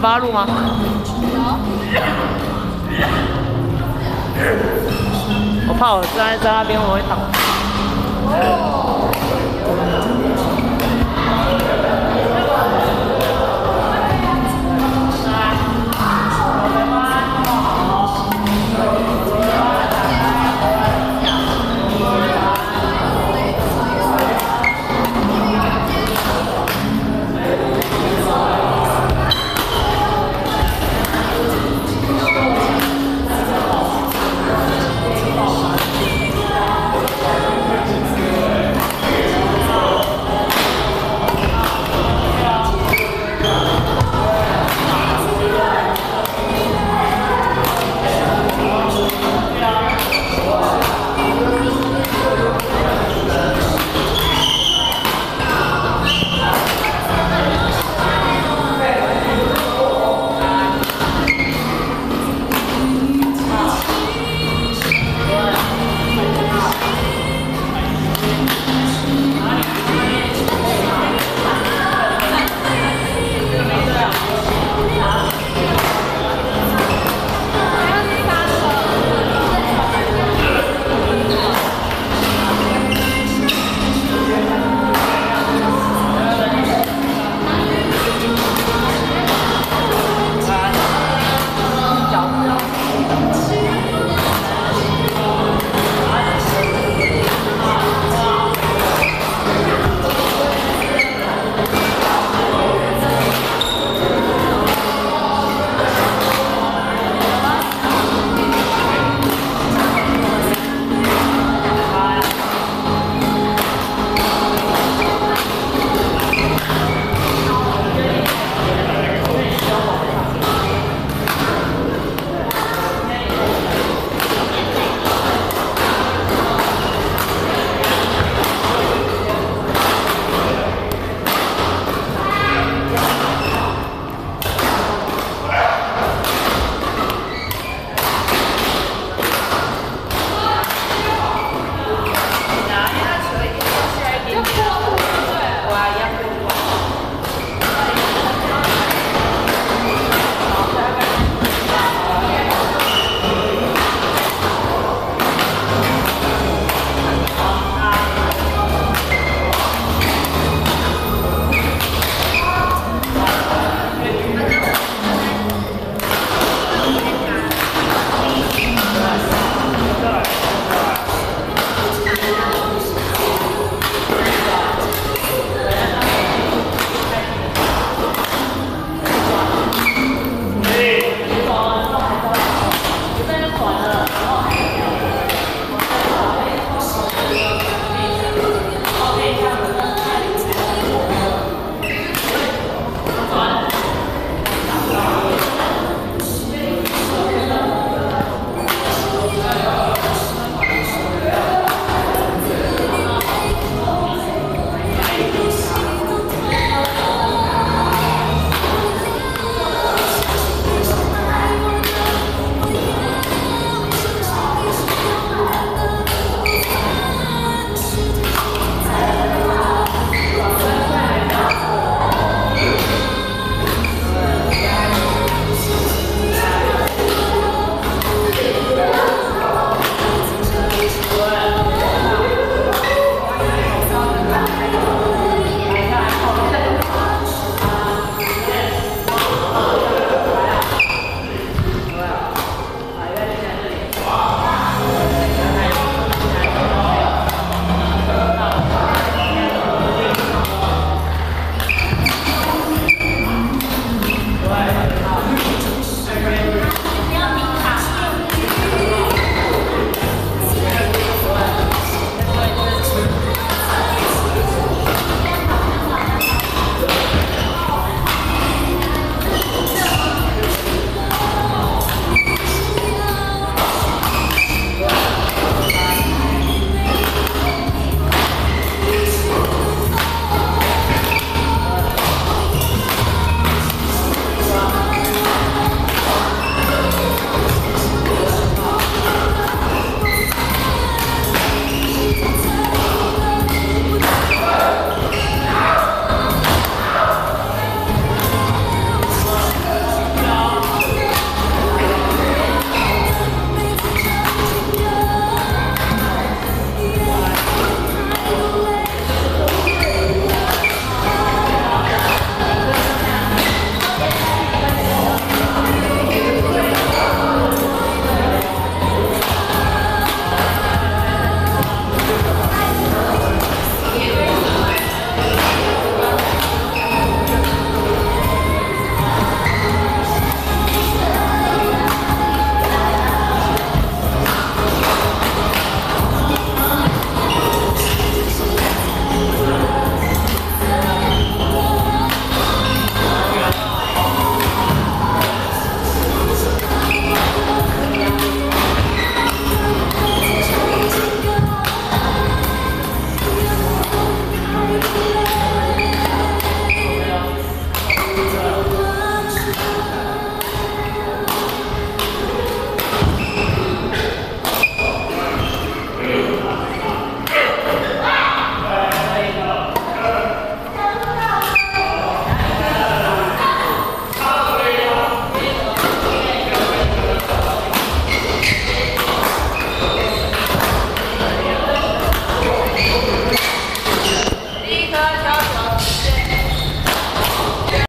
八路吗？我怕我站在在那边我会倒。